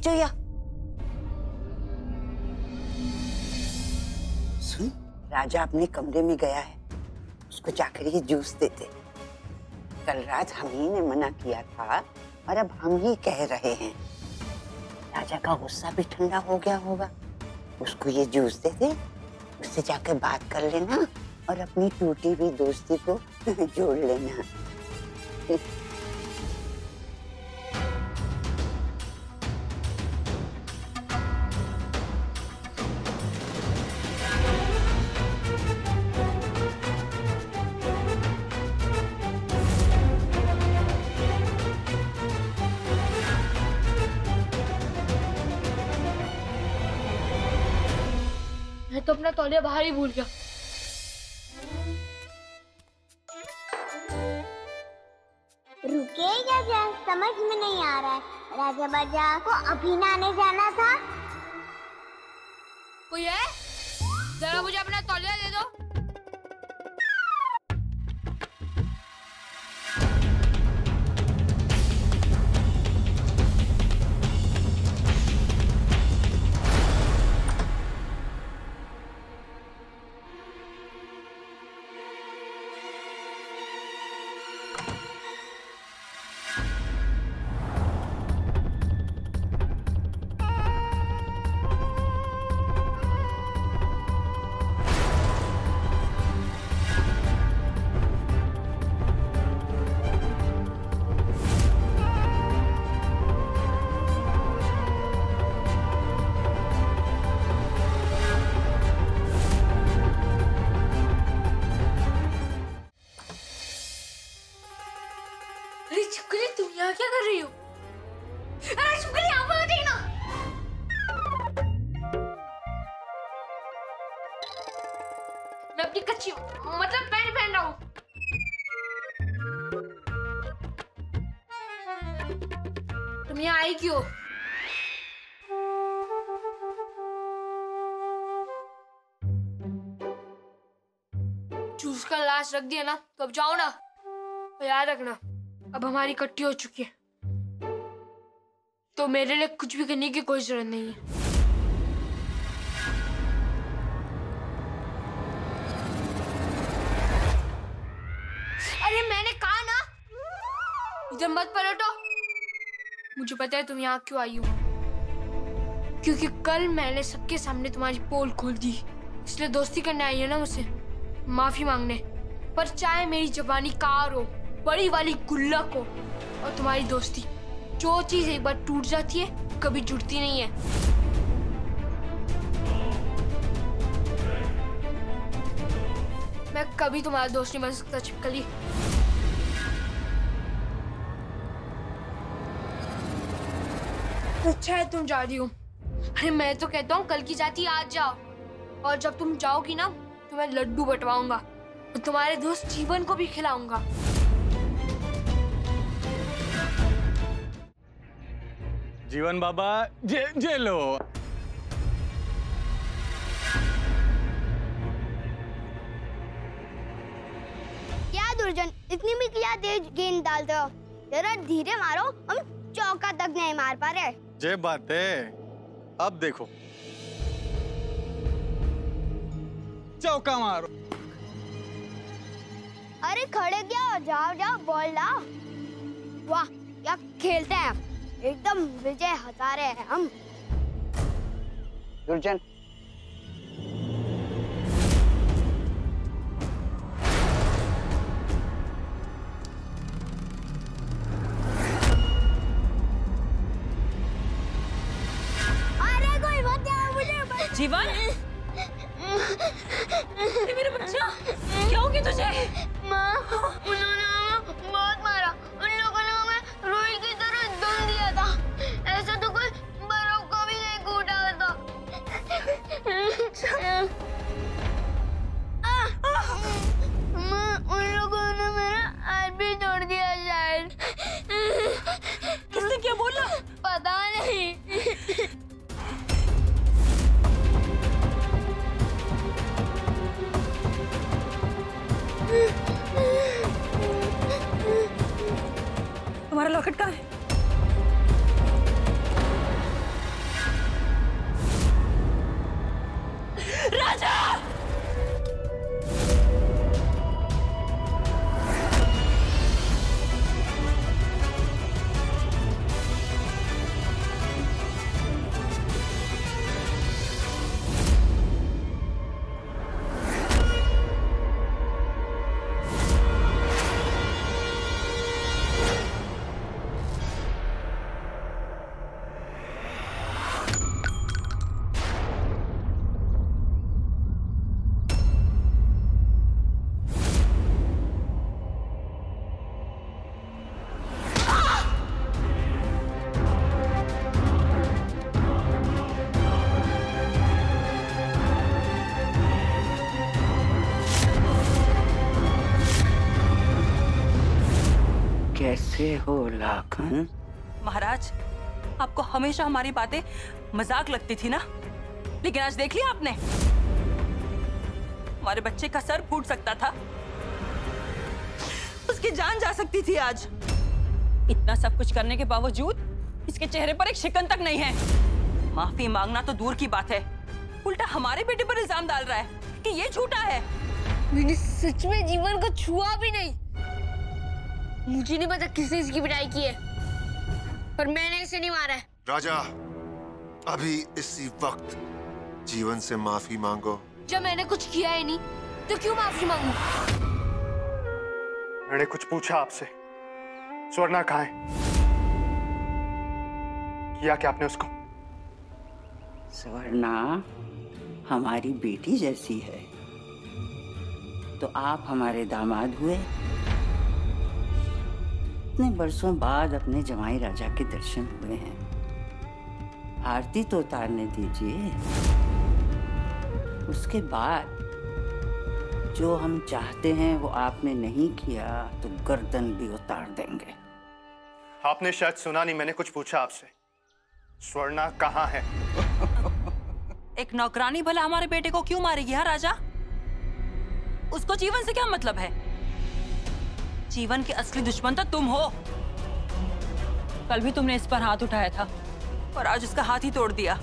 जोया सुन, राजा अपने कमरे में गया है। उसको जाकर ये जूस देते। कल रात हम ही ने मना किया था और अब हम ही कह रहे हैं। राजा का गुस्सा भी ठंडा हो गया होगा। उसको ये जूस दे दे उससे जाकर बात कर लेना और अपनी टूटी हुई दोस्ती को जोड़ लेना। मैं तो अपना तौलिया बाहर ही भूल गया। रुकेगा क्या? समझ में नहीं आ रहा है। राजा बाजा को अभी नाने जाना था। कोई है? जरा मुझे अपना तौलिया दे दो। मैं अपनी कच्ची मतलब पैंट पहन रहा हूँ। तुम यहाँ आई क्यों? जूस का लाश रख दिया ना तो अब जाओ ना और याद रखना, अब हमारी इकट्ठी हो चुकी है। तो मेरे लिए कुछ भी करने की कोई ज़रूरत नहीं है। इधर मत पलटो मुझे पता है तुम यहाँ क्यों आई हो। क्योंकि कल मैंने सबके सामने तुम्हारी पोल खोल दी। इसलिए दोस्ती करने आई है ना मुझसे। माफ़ी मांगने। पर चाहे मेरी जबानी कार हो, बड़ी वाली गुल्लक हो, और तुम्हारी दोस्ती, जो चीज़ एक बार टूट जाती है, कभी जुड़ती नहीं है। मैं कभी तुम्हारा दोस्त नहीं बन सकता छिपकली अच्छा है तुम जा रही हो। अरे मैं तो कहता हूँ कल की जाती आज जाओ। और जब तुम जाओगी ना तो मैं लड्डू बंटवाऊँगा और तुम्हारे दोस्त जीवन को भी खिलाऊँगा। जीवन बाबा जे जे लो क्या दुर्जन इतनी भी क्या तेज गेंद डालते हो। जरा धीरे मारो हम चौका तक नहीं मार पा रहे। जे बात है। अब देखो। चौका मारो। अरे खड़े क्या हो जाओ जाओ बॉल लाओ। वाह क्या खेलते हैं हम। एकदम विजय हजारे हैं हम। दुर्जन जीवन? ये मेरा बच्चा क्या हो गया तुझे? माँ उन्होंने हमें बहुत मारा। उन लोगों ने हमें रुई की तरह दम दिया था। ऐसा तो कोई बर्फ़ को भी नहीं कूटा होता माँ उन लोगों ने मेरा हाथ भी तोड़ दिया शायद। किसने क्या बोला? पता नहीं। तुम्हारा लॉकेट कहाँ है? कैसे हो लाखन महाराज आपको हमेशा हमारी बातें मज़ाक लगती थी ना? लेकिन आज देख लिया आपने? हमारे बच्चे का सर फूट सकता था। उसकी जान जा सकती थी आज। इतना सब कुछ करने के बावजूद इसके चेहरे पर एक शिकन तक नहीं है। माफ़ी मांगना तो दूर की बात है। उल्टा हमारे बेटे पर इल्ज़ाम डाल रहा है कि ये झूठा है। मैंने सच में जीवन को छुआ भी नहीं। मुझे नहीं पता किसने इसकी पिटाई की है पर मैंने इसे नहीं मारा है। राजा अभी इसी वक्त जीवन से माफ़ी मांगो। जब मैंने कुछ किया ही नहीं तो क्यों माफ़ी मांगू? मैंने कुछ पूछा आपसे। स्वर्णा कहा है? किया क्या आपने उसको? स्वर्णा हमारी बेटी जैसी है। तो आप हमारे दामाद हुए? इतने बरसों बाद अपने जमाई राजा के दर्शन हुए हैं। आरती तो उतारने दीजिए। उसके बाद जो हम चाहते हैं वो आपने नहीं किया तो गर्दन भी उतार देंगे। आपने शायद सुना नहीं मैंने कुछ पूछा आपसे। स्वर्णा कहाँ है? एक नौकरानी भला हमारे बेटे को क्यों मारेगी हाँ राजा? उसको जीवन से क्या मतलब है? जीवन के असली दुश्मन तो तुम हो। कल भी तुमने इस पर हाथ उठाया था और आज उसका हाथ ही तोड़ दिया।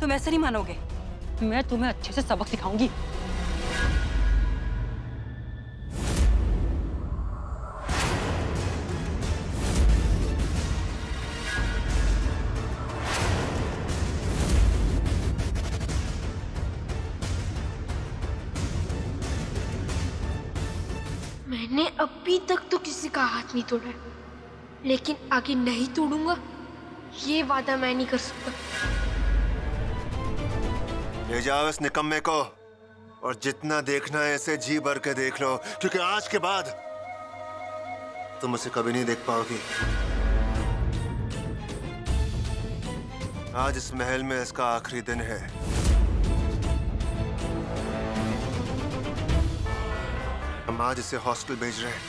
तुम ऐसे नहीं मानोगे। मैं तुम्हें अच्छे से सबक सिखाऊँगी। अभी तक तो किसी का हाथ नहीं तोड़ा लेकिन आगे नहीं तोड़ूँगा, ये वादा मैं नहीं कर सकता। ले जाओ इस निकम्मे को, और जितना देखना है इसे जी भर के देख लो, क्योंकि आज के बाद तुम उसे कभी नहीं देख पाओगी। आज इस महल में इसका आखिरी दिन है। हम आज इसे हॉस्टल भेज रहे हैं।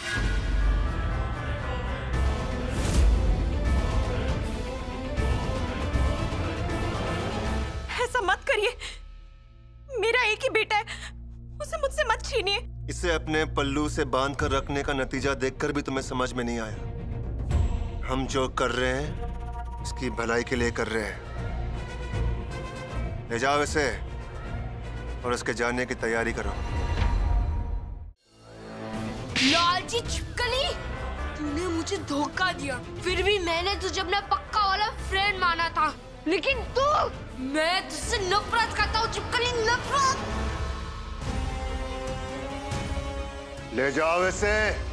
ऐसा मत करिए। मेरा एक ही बेटा है। उसे मुझसे मत छीनिए। इसे अपने पल्लू से बाँध कर रखने का नतीजा देखकर भी तुम्हें समझ में नहीं आया। हम जो कर रहे हैं इसकी भलाई के लिए कर रहे हैं। ले जाओ इसे और उसके जाने की तैयारी करो। लालची छिपकली तूने मुझे धोखा दिया। फिर भी मैंने तुझे अपना पक्का वाला फ्रेंड माना था। लेकिन तू, मैं तुझसे नफरत करता हूँ छिपकली नफरत। ले जाओ इसे।